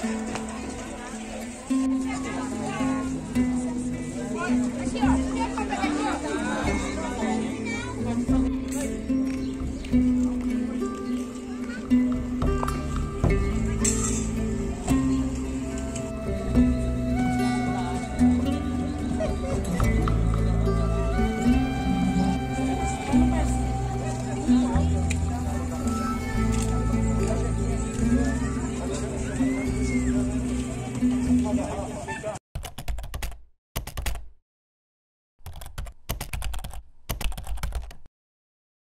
thank mm -hmm. you Hallelujah.